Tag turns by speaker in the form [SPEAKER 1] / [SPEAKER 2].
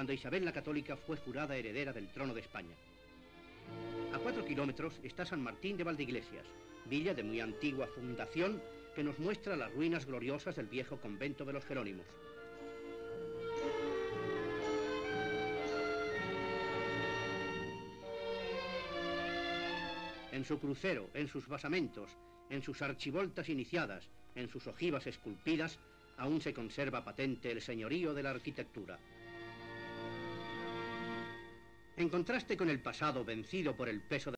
[SPEAKER 1] cuando Isabel la Católica fue jurada heredera del trono de España. A cuatro kilómetros está San Martín de Valdeiglesias, villa de muy antigua fundación que nos muestra las ruinas gloriosas del viejo convento de los Jerónimos. En su crucero, en sus basamentos, en sus archivoltas iniciadas, en sus ojivas esculpidas, aún se conserva patente el señorío de la arquitectura. En contraste con el pasado vencido por el peso de